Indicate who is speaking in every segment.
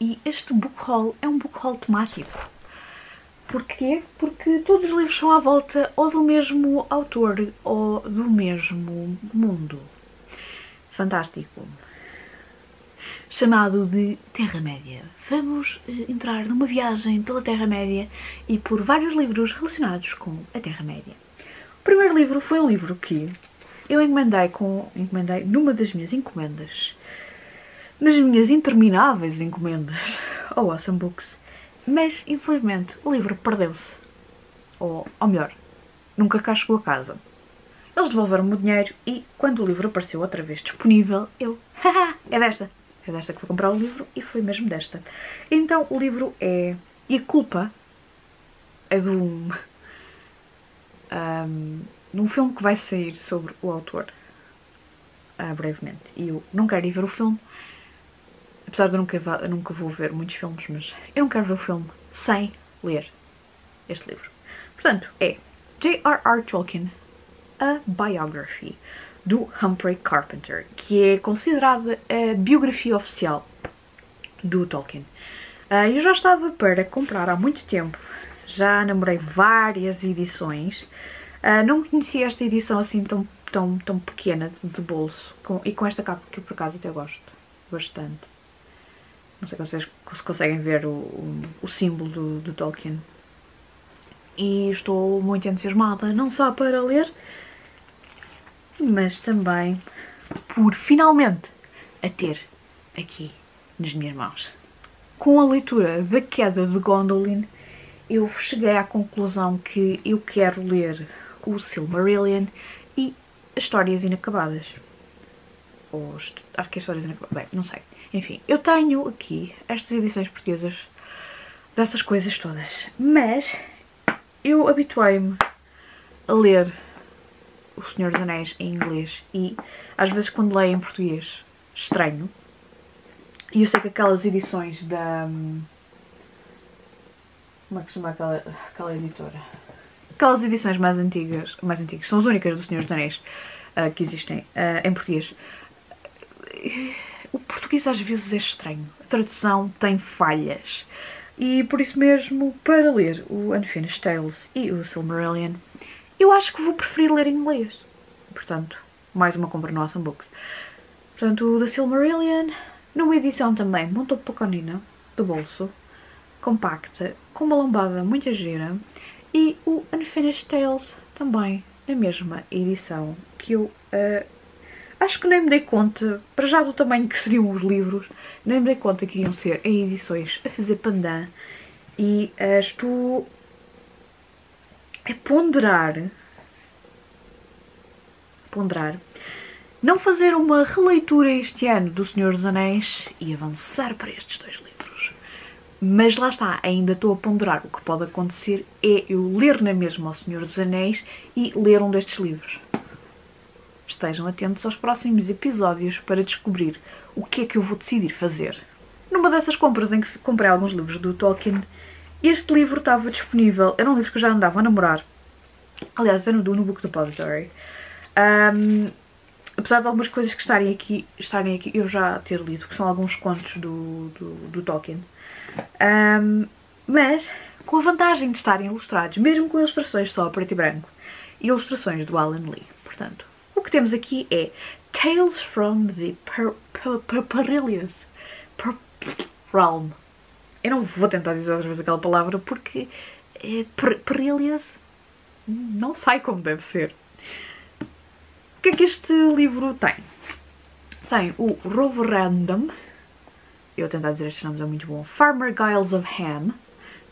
Speaker 1: e este book haul é um book haul temático. Porquê? Porque todos os livros são à volta ou do mesmo autor ou do mesmo mundo. Fantástico. Chamado de Terra-média. Vamos eh, entrar numa viagem pela Terra-média e por vários livros relacionados com a Terra-média. O primeiro livro foi um livro que eu encomendei, com, encomendei numa das minhas encomendas, nas minhas intermináveis encomendas ao Awesome Books, mas infelizmente o livro perdeu-se. Ou, ou melhor, nunca cá chegou a casa. Eles devolveram-me o dinheiro e, quando o livro apareceu outra vez disponível, eu, haha, é desta. É desta que vou comprar o livro e foi mesmo desta. Então o livro é. E a culpa é de um. um num filme que vai sair sobre o autor uh, brevemente. E eu não quero ir ver o filme, apesar de eu nunca, eu nunca vou ver muitos filmes, mas eu não quero ver o filme sem ler este livro. Portanto, é J.R.R. Tolkien, A Biography, do Humphrey Carpenter, que é considerada a biografia oficial do Tolkien. Uh, eu já estava para comprar há muito tempo, já namorei várias edições, Uh, não conhecia esta edição assim tão, tão, tão pequena de bolso com, e com esta capa que eu por acaso até gosto bastante. Não sei se vocês se conseguem ver o, o, o símbolo do, do Tolkien. E estou muito entusiasmada, não só para ler, mas também por finalmente a ter aqui nas minhas mãos. Com a leitura da queda de Gondolin, eu cheguei à conclusão que eu quero ler o Silmarillion e as Histórias Inacabadas. Ou acho que é Histórias. Bem, não sei. Enfim, eu tenho aqui estas edições portuguesas dessas coisas todas. Mas eu habituei-me a ler O Senhor dos Anéis em inglês e às vezes quando leio em português estranho. E eu sei que aquelas edições da. Hum, como é que se chama aquela, aquela editora? Aquelas edições mais antigas, mais antigas, são as únicas do Senhor dos Anéis uh, que existem uh, em português. O português às vezes é estranho. A tradução tem falhas. E por isso mesmo, para ler o Unfinished Tales e o Silmarillion, eu acho que vou preferir ler em inglês. Portanto, mais uma compra no Awesome Books. Portanto, o da Silmarillion, numa edição também muito pequenina, do bolso, compacta, com uma lombada muito gira e o Unfinished Tales também na mesma edição que eu uh, acho que nem me dei conta, para já do tamanho que seriam os livros, nem me dei conta que iam ser em edições a fazer pandan e uh, estou a ponderar ponderar não fazer uma releitura este ano do Senhor dos Anéis e avançar para estes dois livros. Mas lá está, ainda estou a ponderar. O que pode acontecer é eu ler na mesma O Senhor dos Anéis e ler um destes livros. Estejam atentos aos próximos episódios para descobrir o que é que eu vou decidir fazer. Numa dessas compras em que comprei alguns livros do Tolkien, este livro estava disponível. Era um livro que eu já andava a namorar. Aliás, era no, no Book Depository. Um, apesar de algumas coisas que estarem aqui, estarem aqui eu já ter lido, que são alguns contos do, do, do Tolkien. Um, mas com a vantagem de estarem ilustrados, mesmo com ilustrações só preto e branco, e ilustrações do Alan Lee. Portanto, temos aqui é Tales from the Perilous Realm. Eu não vou tentar dizer outra vez aquela palavra porque é Perilous não sai como deve ser. O que é que este livro tem? Tem o Roverandom, eu tentar dizer estes nomes é muito bom. Farmer Giles of Ham,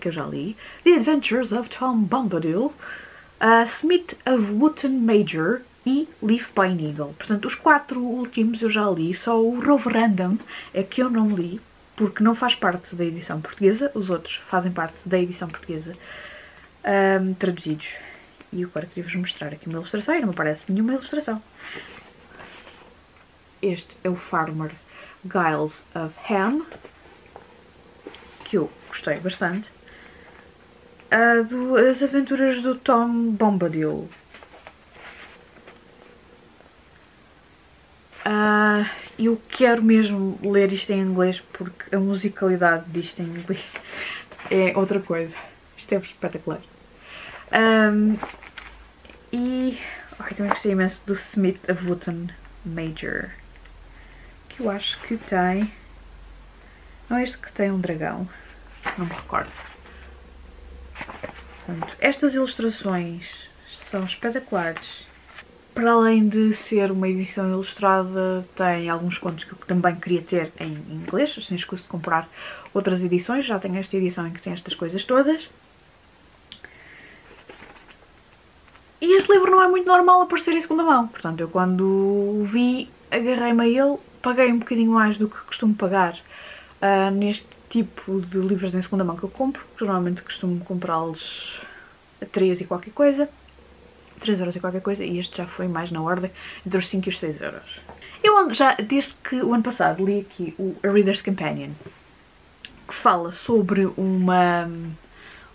Speaker 1: que eu já li. The Adventures of Tom Bombadil. Uh, Smith of Wooten Major e Leaf by Eagle. Portanto, os quatro últimos eu já li, só o Roverandom é que eu não li, porque não faz parte da edição portuguesa, os outros fazem parte da edição portuguesa, um, traduzidos. E agora queria-vos mostrar aqui uma ilustração e não me aparece nenhuma ilustração. Este é o Farmer Giles of Ham, que eu gostei bastante. Uh, do, as aventuras do Tom Bombadil. Uh, eu quero mesmo ler isto em inglês porque a musicalidade disto em inglês é outra coisa. Isto é espetacular. Um, e oh, também gostei imenso do Smith of Wooten Major. Que eu acho que tem. Não é este que tem um dragão. Não me recordo. Estas ilustrações são espetaculares para além de ser uma edição ilustrada, tem alguns contos que eu também queria ter em inglês, sem escuso de comprar outras edições. Já tenho esta edição em que tem estas coisas todas. E este livro não é muito normal aparecer em segunda mão. Portanto, eu quando o vi, agarrei-me a ele, paguei um bocadinho mais do que costumo pagar uh, neste tipo de livros em segunda mão que eu compro. Normalmente costumo comprá-los a 3 e qualquer coisa. 3 euros e qualquer coisa, e este já foi mais na ordem entre os 5 e os 6 euros. Eu já, desde que o ano passado li aqui o A Reader's Companion, que fala sobre uma,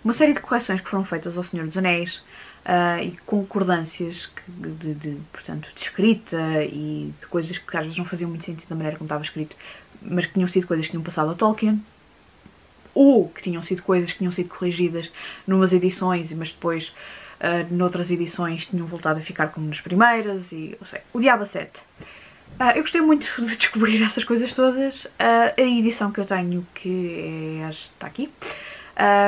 Speaker 1: uma série de correções que foram feitas ao Senhor dos Anéis uh, e concordâncias que, de, de, portanto, de escrita e de coisas que às vezes não faziam muito sentido da maneira como estava escrito, mas que tinham sido coisas que tinham passado a Tolkien, ou que tinham sido coisas que tinham sido corrigidas numas edições, mas depois uh, noutras edições tinham voltado a ficar como nas primeiras e, ou sei, o Diabo 7. Uh, eu gostei muito de descobrir essas coisas todas. Uh, a edição que eu tenho, que é esta aqui,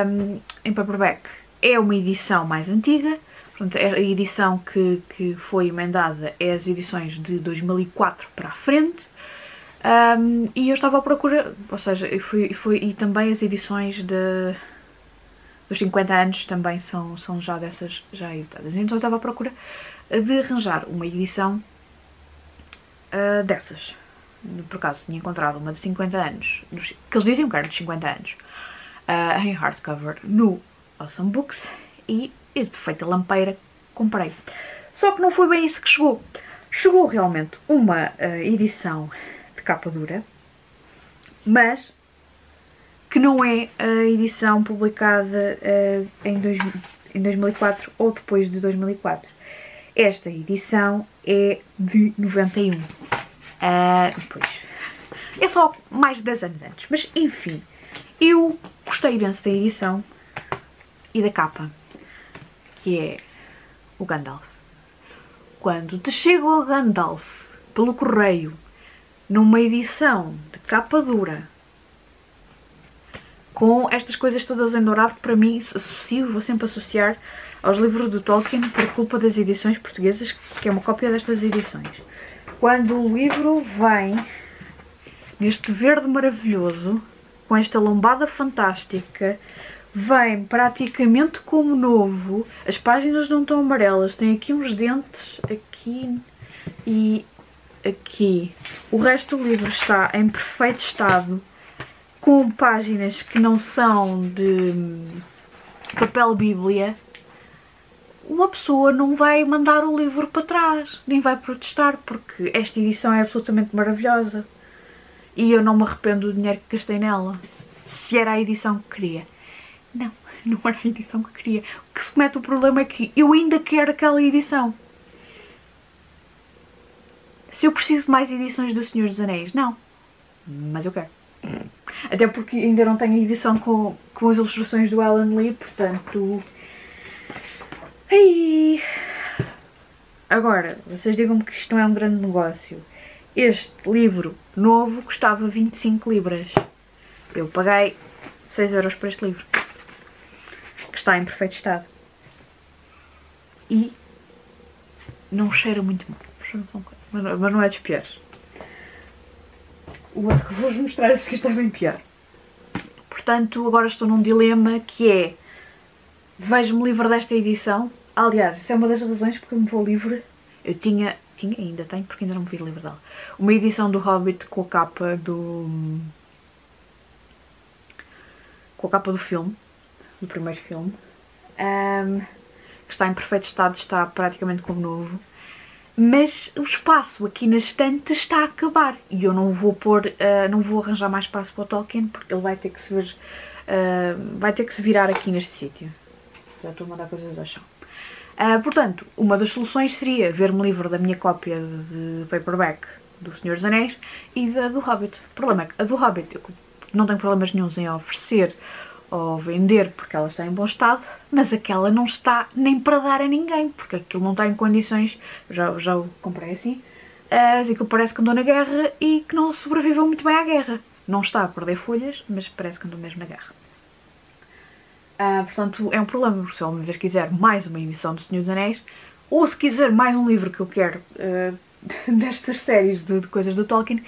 Speaker 1: um, em paperback, é uma edição mais antiga. Portanto, a edição que, que foi emendada é as edições de 2004 para a frente. Um, e eu estava à procura, ou seja, fui, fui, e também as edições de os 50 anos também são, são já dessas já editadas. Então eu estava à procura de arranjar uma edição uh, dessas. Por acaso tinha encontrado uma de 50 anos, que eles diziam que era de 50 anos, uh, em hardcover no Awesome Books e eu de feita lampeira comprei. Só que não foi bem isso que chegou. Chegou realmente uma uh, edição de capa dura, mas que não é a edição publicada uh, em, dois, em 2004 ou depois de 2004. Esta edição é de 91. Uh, eh, pois, é só mais de 10 anos antes. Mas, enfim, eu gostei imenso da edição e da capa, que é o Gandalf. Quando te chega o Gandalf pelo correio, numa edição de capa dura, com estas coisas todas em dourado que para mim associo, vou sempre associar aos livros do Tolkien por culpa das edições portuguesas, que é uma cópia destas edições. Quando o livro vem neste verde maravilhoso, com esta lombada fantástica, vem praticamente como novo, as páginas não estão amarelas, tem aqui uns dentes, aqui e aqui. O resto do livro está em perfeito estado, com páginas que não são de papel bíblia, uma pessoa não vai mandar o livro para trás, nem vai protestar, porque esta edição é absolutamente maravilhosa. E eu não me arrependo do dinheiro que gastei nela. Se era a edição que queria. Não, não era a edição que queria. O que se mete o problema é que eu ainda quero aquela edição. Se eu preciso de mais edições do Senhor dos Anéis, não. Mas eu quero. Até porque ainda não tenho a edição com, com as ilustrações do Alan Lee, portanto... Ai. Agora, vocês digam-me que isto não é um grande negócio. Este livro novo custava 25 libras. Eu paguei 6 euros por este livro. Que está em perfeito estado. E não cheira muito mal. Mas não é dos piores. O outro que vou-vos mostrar a seguir está bem pior. Portanto, agora estou num dilema que é vejo-me livre desta edição. Aliás, isso é uma das razões porque me vou livre. Eu tinha, tinha ainda tenho, porque ainda não me vi livre dela. Uma edição do Hobbit com a capa do... com a capa do filme, do primeiro filme. Um, que está em perfeito estado, está praticamente como novo mas o espaço aqui na estante está a acabar e eu não vou pôr, uh, não vou arranjar mais espaço para o Tolkien porque ele vai ter que se ver, uh, vai ter que se virar aqui neste sítio. Já estou a mandar coisas ao chão. Uh, portanto, uma das soluções seria ver-me livre da minha cópia de paperback do Senhor dos Anéis e da do Hobbit. O problema é que a do Hobbit eu não tenho problemas nenhums em oferecer ou vender porque ela está em bom estado, mas aquela não está nem para dar a ninguém, porque aquilo não está em condições, já, já o comprei assim, uh, aquilo parece que andou na guerra e que não sobreviveu muito bem à guerra. Não está a perder folhas, mas parece que andou mesmo na guerra. Uh, portanto, é um problema, porque se eu uma vez quiser mais uma edição do Senhor dos Anéis, ou se quiser mais um livro que eu quero uh, destas séries de, de coisas do Tolkien,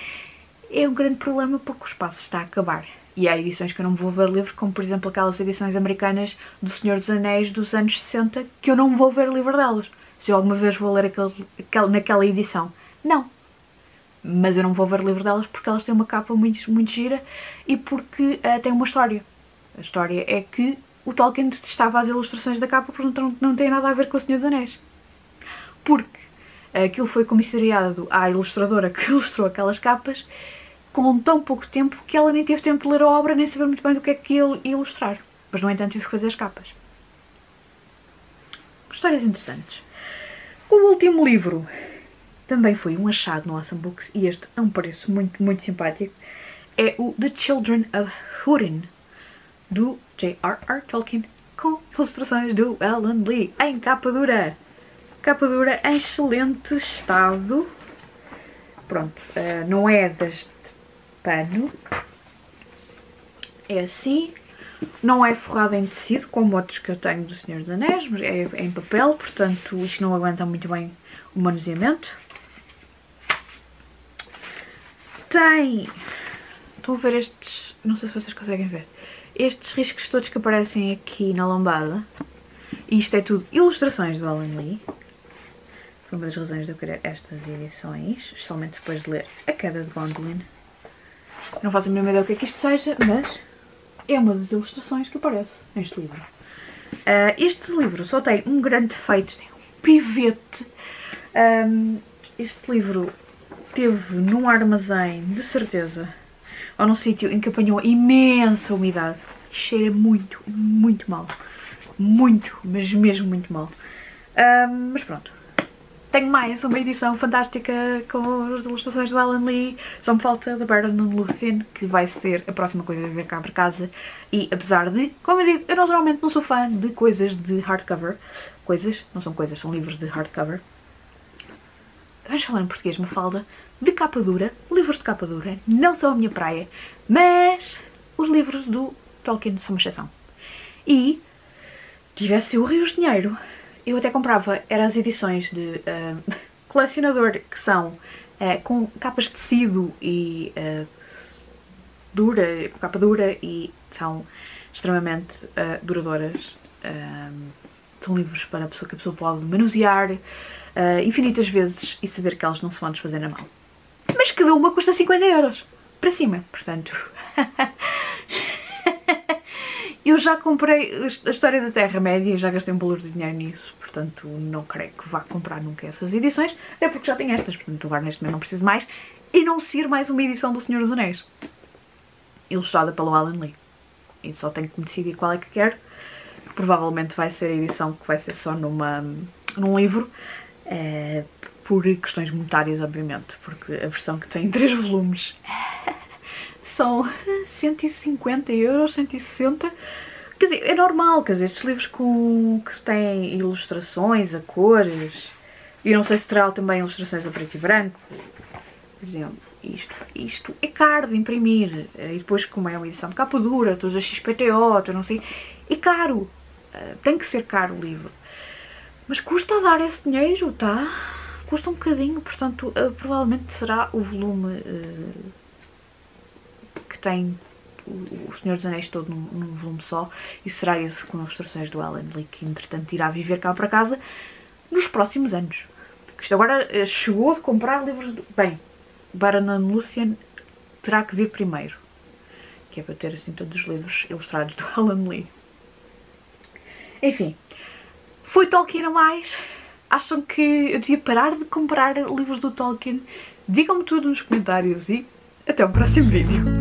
Speaker 1: é um grande problema porque o espaço está a acabar. E há edições que eu não vou ver livre, como por exemplo aquelas edições americanas do Senhor dos Anéis dos anos 60, que eu não vou ver livre delas. Se eu alguma vez vou ler aquele, aquele, naquela edição. Não. Mas eu não vou ver livre delas porque elas têm uma capa muito, muito gira e porque uh, têm uma história. A história é que o Tolkien estava às ilustrações da capa, portanto não, não tem nada a ver com o Senhor dos Anéis. Porque aquilo foi comissariado à ilustradora que ilustrou aquelas capas com tão pouco tempo que ela nem teve tempo de ler a obra nem saber muito bem do que é que ia ilustrar. Mas, no entanto, tive que fazer as capas. Histórias interessantes. O último livro também foi um achado no Awesome Books e este é um preço muito, muito simpático. É o The Children of Húrin, do J.R.R. Tolkien, com ilustrações do Alan Lee, em capa dura. Capa dura em excelente estado. Pronto, uh, não é deste pano. É assim. Não é forrado em tecido, como outros que eu tenho do Senhor dos Anéis, mas é, é em papel, portanto isto não aguenta muito bem o manuseamento. Tem... Estão a ver estes... Não sei se vocês conseguem ver. Estes riscos todos que aparecem aqui na lombada. Isto é tudo ilustrações do Alan Lee. Foi uma das razões de eu querer estas edições, especialmente depois de ler A Queda de Gondolin. Não faço a mínima ideia o que é que isto seja, mas é uma das ilustrações que aparece neste livro. Uh, este livro só tem um grande defeito, um pivete. Um, este livro teve num armazém, de certeza, ou num sítio em que apanhou imensa umidade. Cheira muito, muito mal. Muito, mas mesmo muito mal. Um, mas pronto, tenho mais uma edição fantástica com as ilustrações do Alan Lee. Só me falta da Brandon Luthen, que vai ser a próxima coisa a ver cá para casa. E apesar de, como eu digo, eu normalmente não sou fã de coisas de hardcover. Coisas, não são coisas, são livros de hardcover. Vamos falar em português, uma falda de capa dura. Livros de capa dura não são a minha praia, mas os livros do Tolkien são uma exceção. E tivesse o Rios Dinheiro eu até comprava, eram as edições de uh, colecionador que são uh, com capas de tecido e uh, dura, capa dura e são extremamente duradouras. são livros para a pessoa que a pessoa pode manusear infinitas vezes e saber que elas não se vão desfazer na mão. Mas cada uma custa 50 euros para cima, portanto. Eu já comprei a história da Terra-média e já gastei um valor de dinheiro nisso, portanto não creio que vá comprar nunca essas edições, até porque já tenho estas, portanto agora neste momento não preciso mais, e não ser mais uma edição do Senhor dos Anéis, ilustrada pelo Alan Lee. E só tenho que decidir qual é que quero, provavelmente vai ser a edição que vai ser só numa, num livro, é, por questões monetárias, obviamente, porque a versão que tem três volumes são 150 euros, 160 Quer dizer, é normal, quer dizer, estes livros com, que têm ilustrações a cores, e não sei se terá também ilustrações a preto e branco, por exemplo, isto, isto é caro de imprimir, e depois como é uma edição de capa dura, todas as XPTO, não sei, é caro, eh, tem que ser caro o livro. Mas custa dar esse dinheiro, tá? Custa um bocadinho, portanto, uh, provavelmente será o volume tem o, Senhor dos Anéis todo num, num, volume só e será esse com ilustrações do Alan Lee que entretanto irá viver cá para casa nos próximos anos. Porque isto agora uh, chegou de comprar livros... De... Bem, Baranan Lucian terá que vir primeiro, que é para ter assim todos os livros ilustrados do Alan Lee. Enfim, foi Tolkien a mais acham que eu devia parar de comprar livros do Tolkien? Digam-me tudo nos comentários e até o próximo vídeo.